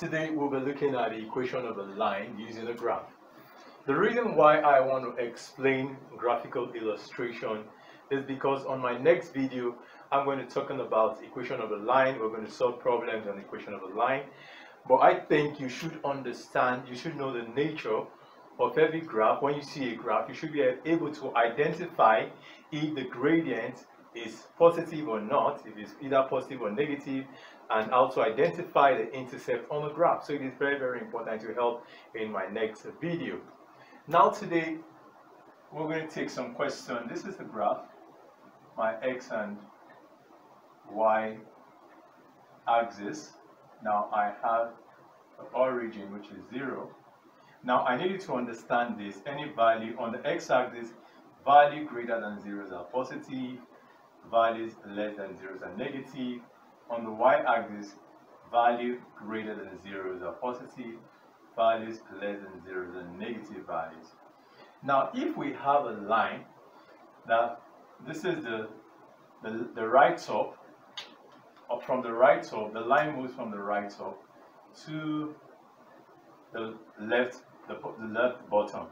Today we'll be looking at the equation of a line using a graph. The reason why I want to explain graphical illustration is because on my next video I'm going to talk about equation of a line. We're going to solve problems on equation of a line. But I think you should understand, you should know the nature of every graph. When you see a graph, you should be able to identify if the gradient is positive or not, if it's either positive or negative, and also identify the intercept on the graph. So it is very, very important to help in my next video. Now today, we're going to take some questions. This is the graph, my x and y axis. Now I have the origin, which is 0. Now I need you to understand this. Any value on the x-axis, value greater than 0 are positive, values less than 0 are negative. On the y-axis, value greater than 0 are positive, values less than 0 are negative values. Now if we have a line that this is the, the, the right top, or from the right top, the line moves from the right top to the left, the, the left bottom.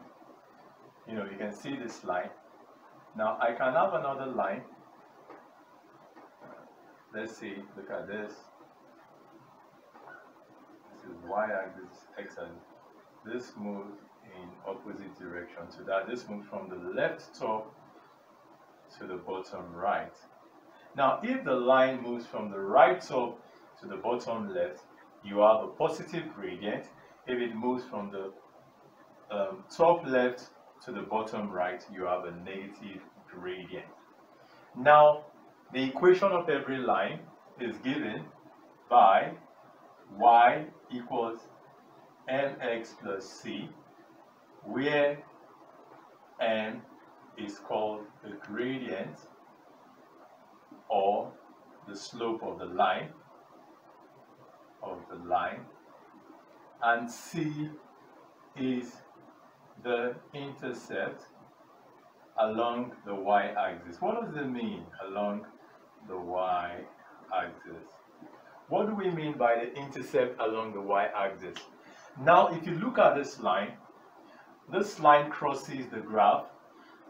You know, you can see this line. Now I can have another line let's see, look at this. This is y-axis, x-axis. This moves in opposite direction to that. This moves from the left top to the bottom right. Now, if the line moves from the right top to the bottom left, you have a positive gradient. If it moves from the um, top left to the bottom right, you have a negative gradient. Now, the equation of every line is given by y equals mx plus c, where m is called the gradient or the slope of the line of the line and c is the intercept along the y-axis. What does it mean along the y-axis. What do we mean by the intercept along the y-axis? Now, if you look at this line, this line crosses the graph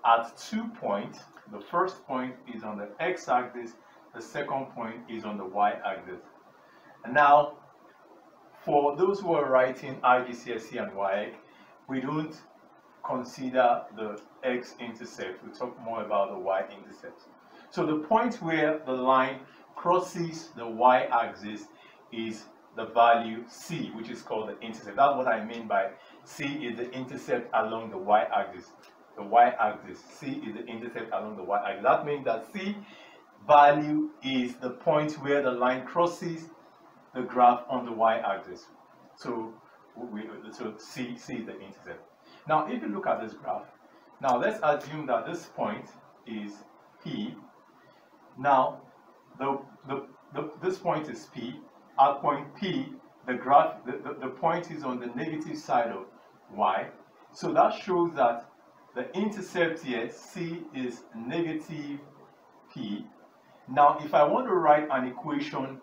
at two points. The first point is on the x-axis, the second point is on the y-axis. And now, for those who are writing IGCSE and WAEC, we don't consider the x-intercept. We talk more about the y-intercept. So the point where the line crosses the y-axis is the value c, which is called the intercept. That's what I mean by c is the intercept along the y-axis. The y-axis, c is the intercept along the y-axis. That means that c value is the point where the line crosses the graph on the y-axis. So, we, so c, c is the intercept. Now, if you look at this graph, now let's assume that this point is P now, the, the, the, this point is P. At point P, the graph, the, the, the point is on the negative side of Y. So that shows that the intercept here, C, is negative P. Now, if I want to write an equation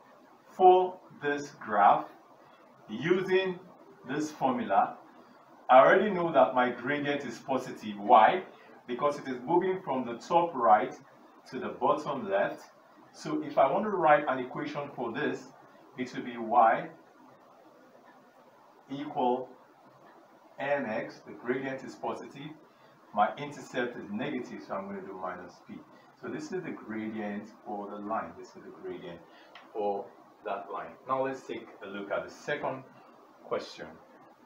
for this graph using this formula, I already know that my gradient is positive. Why? Because it is moving from the top right to the bottom left. So if I want to write an equation for this, it will be y equal mx, the gradient is positive, my intercept is negative, so I'm going to do minus p. So this is the gradient for the line, this is the gradient for that line. Now let's take a look at the second question.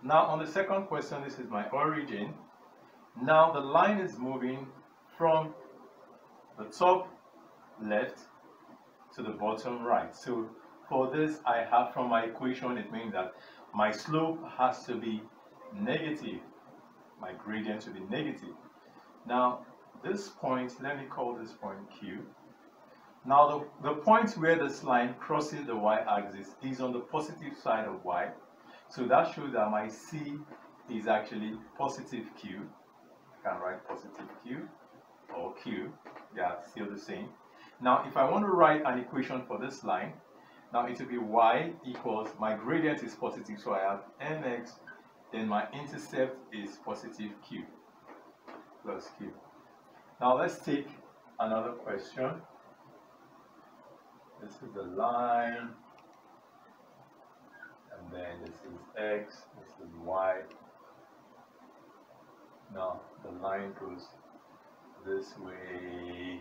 Now on the second question, this is my origin. Now the line is moving from the top left to the bottom right. So for this, I have from my equation, it means that my slope has to be negative. My gradient to be negative. Now, this point, let me call this point Q. Now, the, the point where this line crosses the y-axis is on the positive side of y. So that shows that my C is actually positive Q. I can write positive Q or Q, they are still the same. Now, if I want to write an equation for this line, Now it will be y equals, my gradient is positive, so I have mx, then my intercept is positive q plus q. Now let's take another question. This is the line, and then this is x, this is y. Now the line goes this way.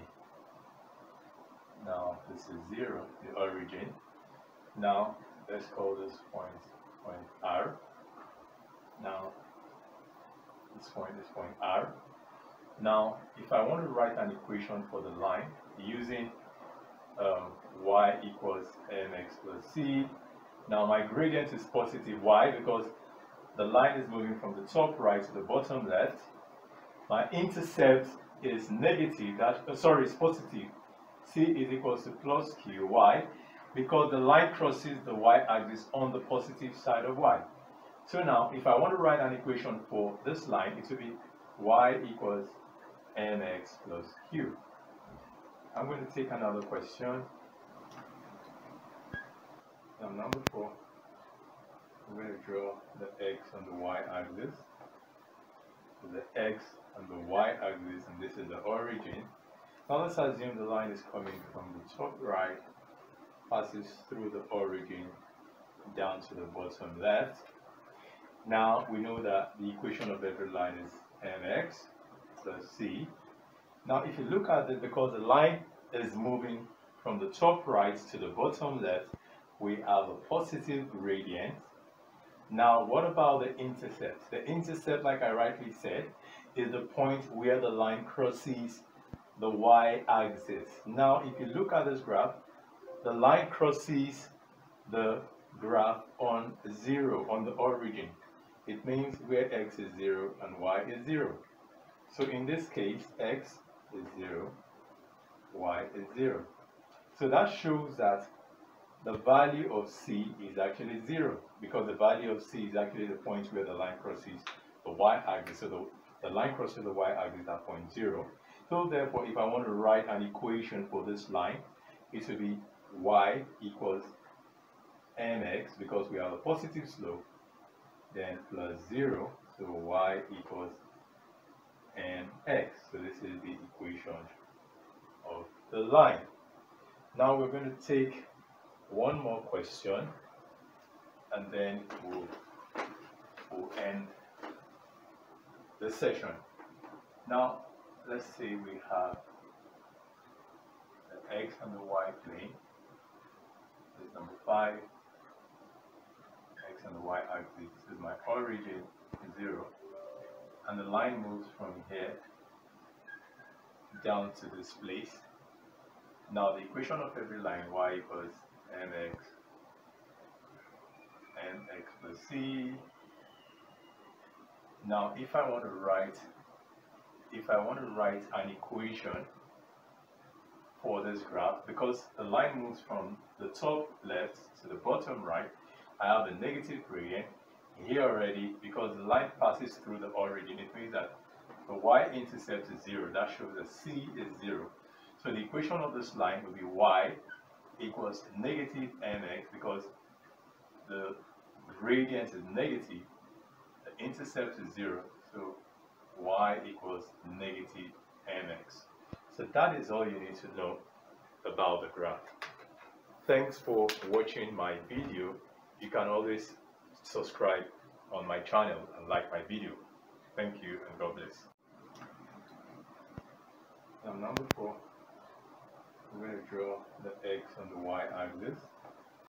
Now this is zero, the origin. Now let's call this point point R. Now this point is point R. Now if I want to write an equation for the line using um, y equals mx plus c. Now my gradient is positive y because the line is moving from the top right to the bottom left. My intercept is negative, that, uh, sorry, is positive. c is equals to plus q, y, because the line crosses the y-axis on the positive side of y. So now, if I want to write an equation for this line, it will be y equals mx plus q. I'm going to take another question. Now, number four, I'm going to draw the x and the y-axis. The x and the y-axis, and this is the origin. Now let's assume the line is coming from the top right passes through the origin down to the bottom left. Now we know that the equation of every line is mx plus c. Now if you look at it, because the line is moving from the top right to the bottom left, we have a positive gradient. Now what about the intercept? The intercept, like I rightly said, is the point where the line crosses the y-axis. Now if you look at this graph, the line crosses the graph on 0, on the origin. It means where x is 0 and y is 0. So in this case, x is 0, y is 0. So that shows that the value of c is actually 0 because the value of c is actually the point where the line crosses the y-axis. So the, the line crosses the y-axis at point 0. So therefore, if I want to write an equation for this line, it will be y equals mx because we have a positive slope then plus 0 so y equals mx so this is the equation of the line now we're going to take one more question and then we'll, we'll end the session. Now let's say we have the x and the y plane. This is number 5, x and the y axis is my origin, 0, and the line moves from here down to this place. Now the equation of every line y equals mx, mx plus c. Now if I want to write, if I want to write an equation for this graph because the line moves from the top left to the bottom right I have a negative gradient here already because the line passes through the origin. It means that the y-intercept is 0 that shows that c is 0 so the equation of this line will be y equals negative mx because the gradient is negative the intercept is 0 so y equals negative mx so that is all you need to know about the graph. Thanks for watching my video. You can always subscribe on my channel and like my video. Thank you and God bless. Now number four, we're going to draw the x on the y axis.